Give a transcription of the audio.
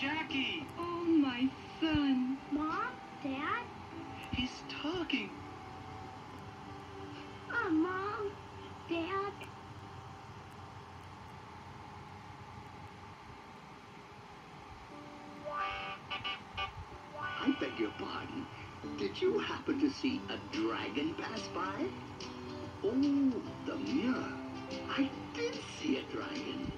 Jackie! Oh, my son. Mom? Dad? He's talking. Oh, Mom? Dad? I beg your pardon. Did you happen to see a dragon pass by? Oh, the mirror. I did see a dragon.